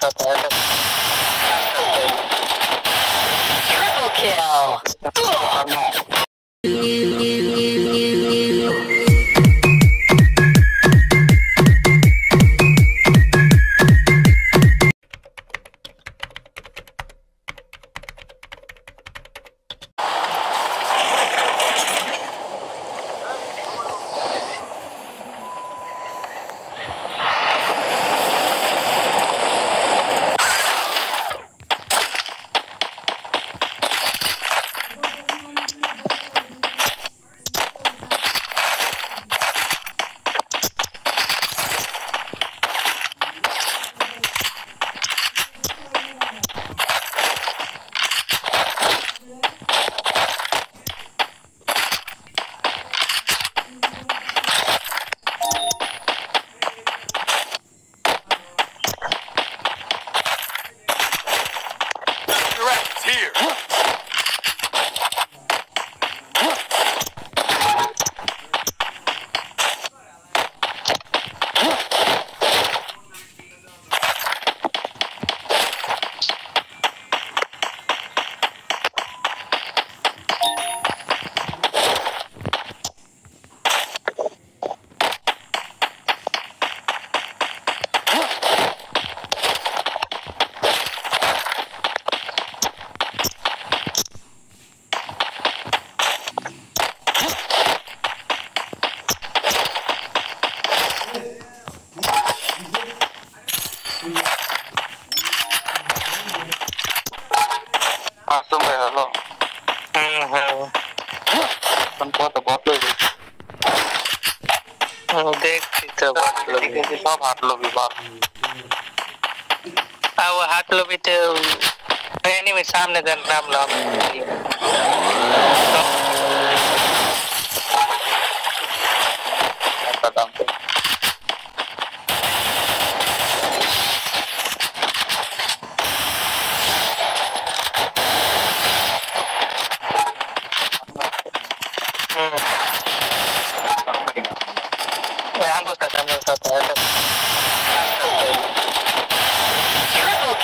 the border. Triple kill. Masuk ya lo. Kan kuat buat lo. देख सब हाथ लो भी बात वो हाथ लो भी तो एनिमी सामने नाम लो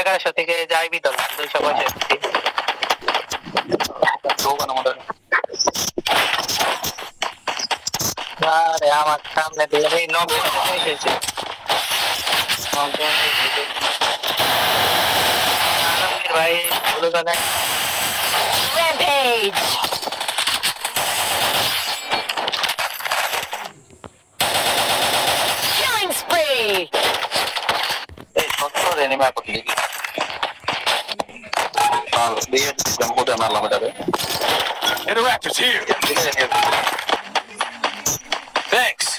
এগারোশো থেকে যাইবি তো দুইশো পঁয়ষট্টি আরে আমার সামনে দিয়ে নব্বই এসেছে। ভাই Rampage. ಸಿನಿಮಾ ಹಾಕೊಟ್ಲಿ Interactors here. Thanks.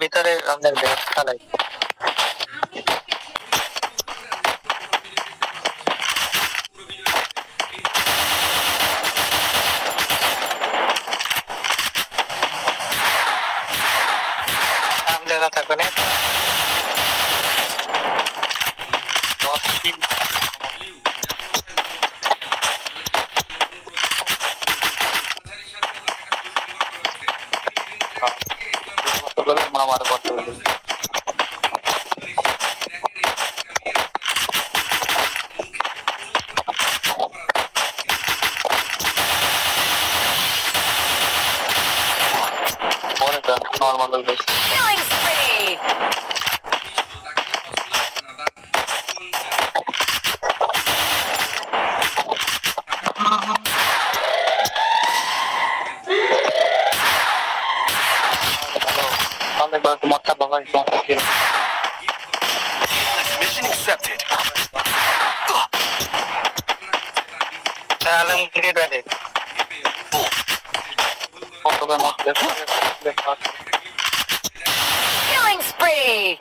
ভিতরে আমাদের চালাই সামনে না থাকো না মামার করতে বলি পরে তো নর্মাল হয়ে গেছে Killing spree. Mission accepted. Alam grenade ready. Killing spree!